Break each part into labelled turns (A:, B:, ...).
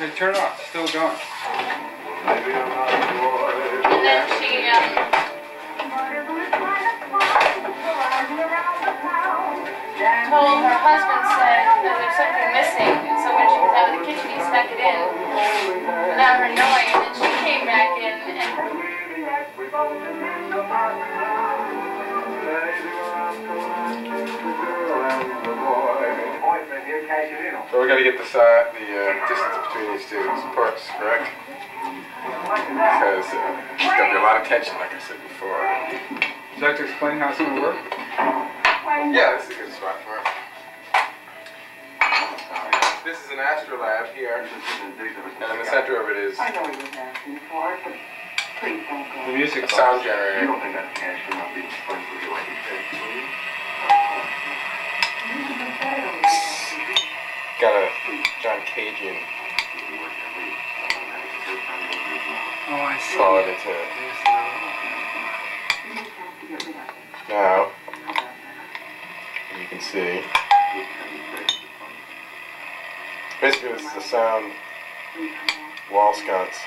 A: Okay, turn it off. It's still going.
B: And then she, um, told her husband said that there's something missing, and so when she was out of the kitchen, he stuck it in without her knowing, and then she came back in and
C: So we got to get this, uh, the uh, distance between these two supports correct. Because uh, there's going to be a lot of tension, like I said before.
A: Would you like to explain how it's going to work?
C: Yeah, this is a good spot for it. This is an astrolab here, and in the center of it is
D: I know what you're asking for, but please don't
A: The music
C: a
A: box.
C: sound
E: You
C: generator.
E: don't think that cash will
C: Cagean
A: Oh, I see.
C: solid into it. Now, you can see, basically this is a sound wall sconce.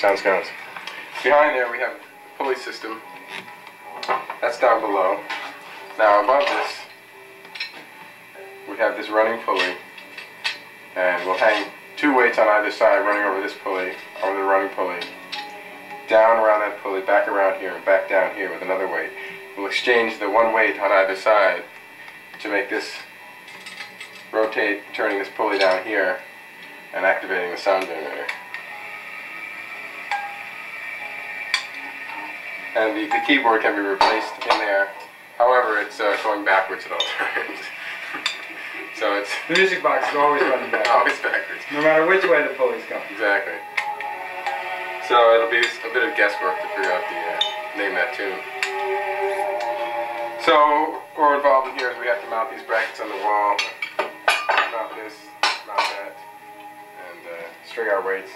C: Sound sconce. Behind there we have the pulley system. That's down below. Now above this, we have this running pulley. And we'll hang two weights on either side running over this pulley, over the running pulley, down around that pulley, back around here, and back down here with another weight. We'll exchange the one weight on either side to make this rotate, turning this pulley down here and activating the sound generator. And the, the keyboard can be replaced in there. However, it's uh, going backwards at all times. So it's
A: The music box is always running back.
C: always backwards.
A: No matter which way the pulley's going.
C: Exactly. So it'll be a bit of guesswork to figure out the uh, name of that tune. So what we're involved in here is we have to mount these brackets on the wall, mount this, mount that, and uh, string our weights,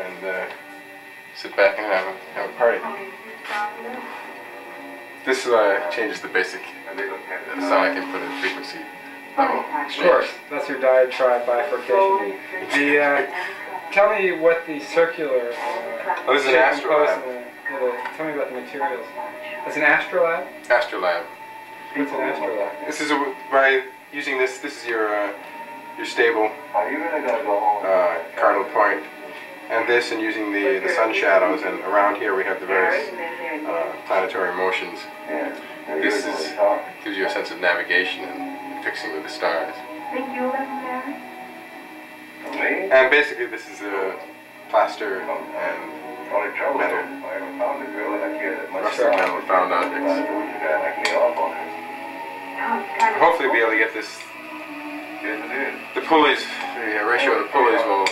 C: and uh, sit back and have a, have a party. This uh, changes the basic uh, sonic input and frequency level.
A: Of course, that's your diatribe bifurcation. The, uh, tell me what the circular. Uh,
C: Oh, this is an
A: shape
C: astrolabe.
A: the- yeah, Tell me about the materials. It's an astrolabe?
C: Astrolab.
A: What's an astrolabe?
C: This is a, by using this. This is your uh, your stable
E: Are you really gonna go home?
C: uh, cardinal point, and this, and using the the sun shadows, and around here we have the various uh, planetary motions.
E: Yeah. Are you
C: This is gives you a sense of navigation and fixing with the stars.
D: Think you live there?
E: Me?
C: And basically, this is a plaster and
E: Only trouble is,
C: Better.
E: I found a girl that I care that much.
C: rusted metal found
E: Uh,
C: objects.
E: You gotta make me off on her.
C: Hopefully, be able to get this.
E: Yes, it is.
C: The pulleys, the ratio of the pulleys will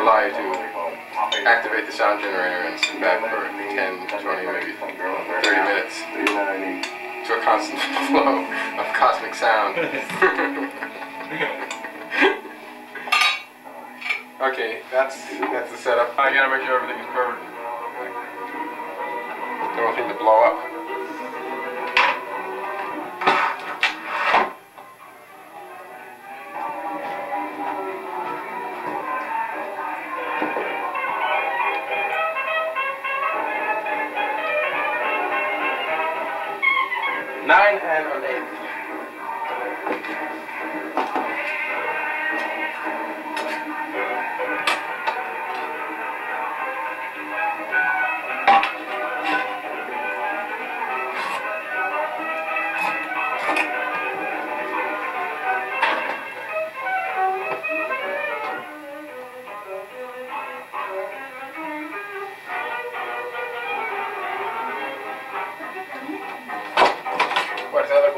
C: allow you to activate the sound generator and sit back for 10, 20, maybe 30 minutes to a constant flow of cosmic sound. okay, that's that's the setup. I gotta make sure everything is perfect. Don't things to blow up. Nine and an eighth.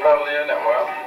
C: Look in it? Well,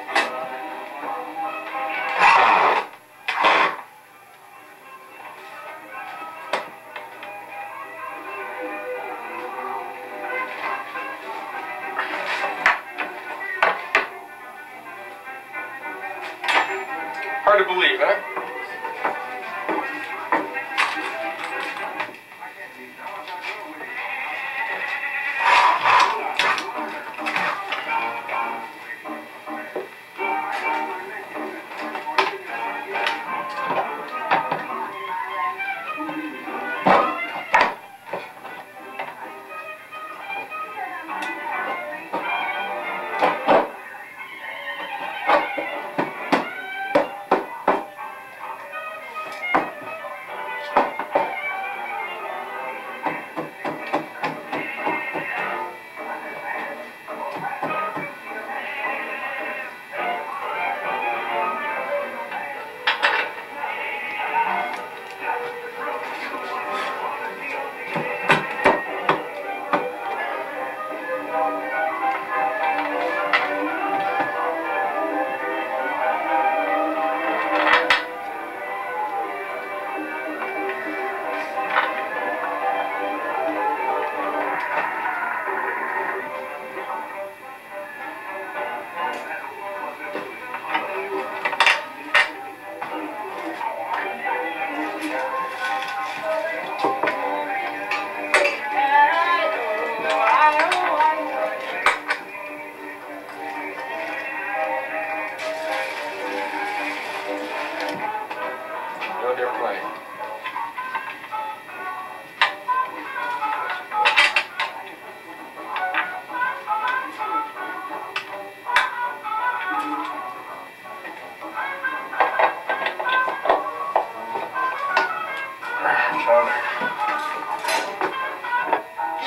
C: You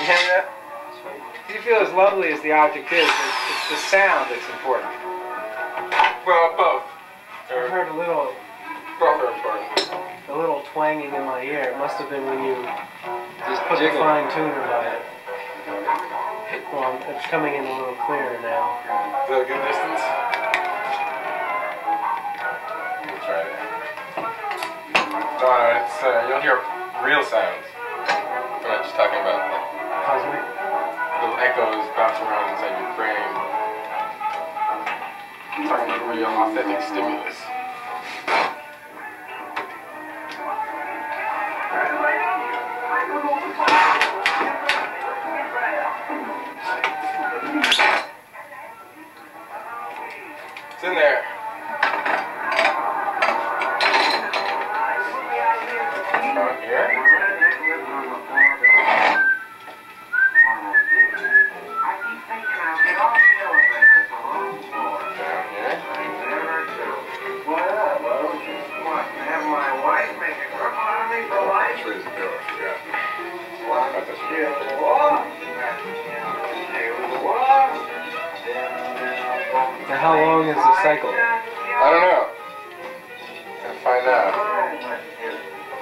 C: hear that? You feel as
F: lovely as the object is, it's the sound that's important.
C: Well, both.
F: I heard a little.
C: Both are important.
F: A little twanging in my ear. It must have been when you
C: just
F: put
C: jiggle.
F: the fine tuner by it. Well, it's coming in a little clearer now.
C: Is that a good distance? Alright, so you'll hear real sounds. I'm not just talking about like,
F: Cosmic.
C: little echoes bouncing around inside your brain. I'm talking about real, authentic stimulus. It's in there.
F: How long is the cycle?
C: I don't know. Gotta find out.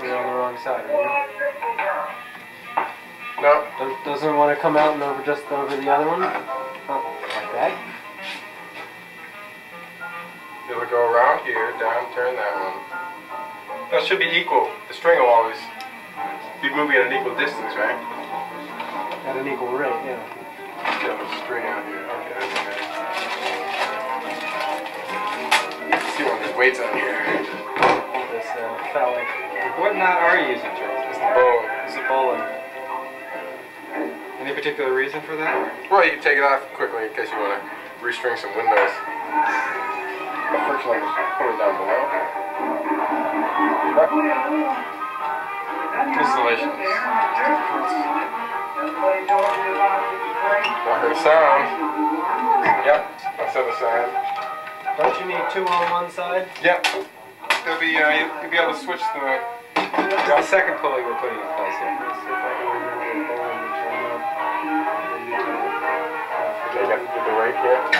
F: You're on the wrong side, are you?
C: No.
F: Does- Doesn't want to come out and over just over the other one? Oh, like that?
C: It'll go around here, down, turn that one. That should be equal. The string will always be moving at an equal distance, right?
F: At an equal rate, yeah.
C: Get the string out here. Okay, that's okay. See when there's weights on here.
F: This uh, phallic.
A: What knot are you using, Charles?
C: It's the bone.
F: It's is a bowline.
A: Any particular reason for that?
C: Well, you can take it off quickly in case you want to restring some windows. But first, let me put it down below. Installations. I heard a sound. Yep, I said the sound.
F: Don't you need two on one side?
C: Yep. There'll be, uh, you- you'll be able to switch the.
A: It's the second pulley we're putting in place here.
F: Let's see if I can remember the bowline to.
C: Okay, you got to get the weight here.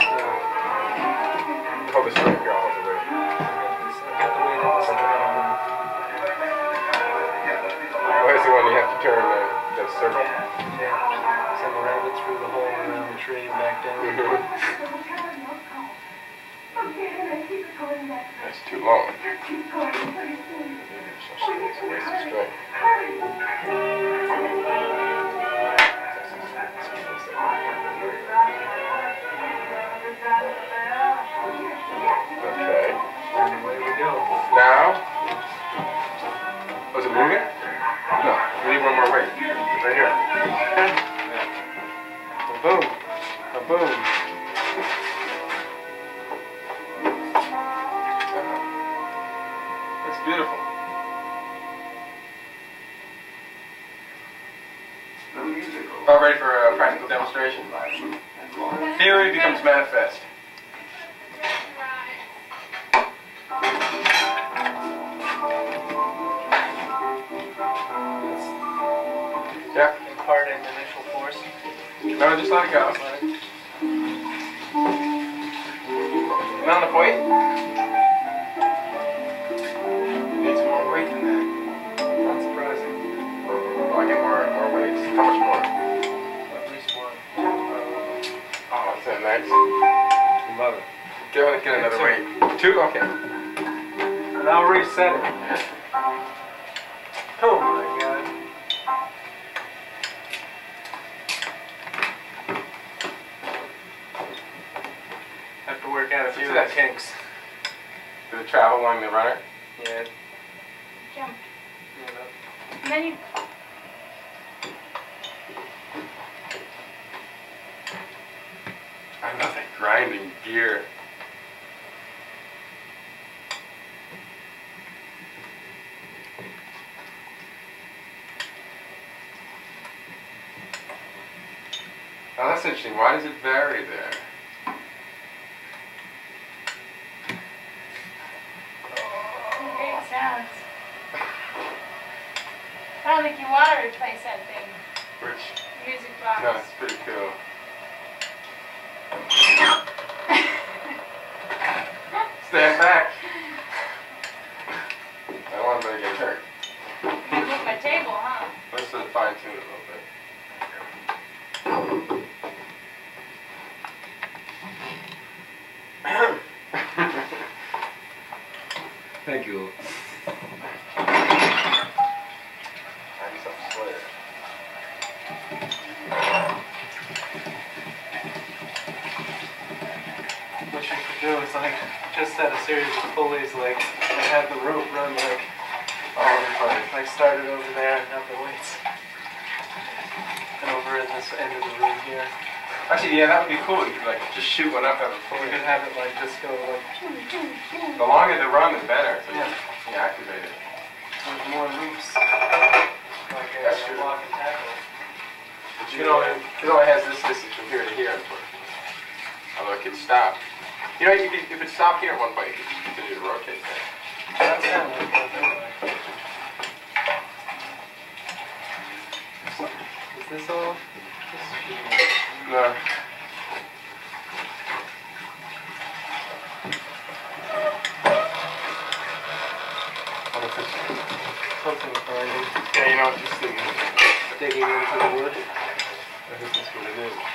C: All ready for a practical demonstration? Theory becomes manifest. Yeah.
F: Imparting initial force.
C: No, just let it go. And on the weight. Two? Okay.
F: And I'll reset it. Oh my god. Have to work out a few of the kinks.
C: Did it travel along the runner?
F: Yeah.
B: Jump.
F: you know.
B: And then you
C: I love that grinding gear. Oh, that's interesting. Why does it vary there?
B: great sounds. I don't think you want to replace that thing.
C: Which,
B: Music box.
C: no, it's pretty cool. Stand back. I don't want to get hurt.
B: You moved my table, huh?
C: Let's fine tune it a little bit.
G: Thank you.
C: I need something sweater.
F: What you could do is like just set a series of pulleys have the rope run like all over the place. Like start it over there and have the weights. And over in this end of the room here.
C: Actually, yeah, that would be cool. You could like just shoot one up at the
F: You
C: pulley.
F: could have it like just go like
C: The longer the run, the better. So
F: Yeah.
C: you activate it.
F: with more loops. Like a
C: That's true.
F: block and tackle.
C: But you know, it, only has this distance from here to here. unfortunately. Although it could stop. You know, if it stopped here at one point, you could continue to rotate that.
F: That's kind of like that anyway. Is this all? This
C: No. What if it's,
F: Something
C: yeah, you know, just thinking.
F: digging into the wood.
C: I think that's what it is.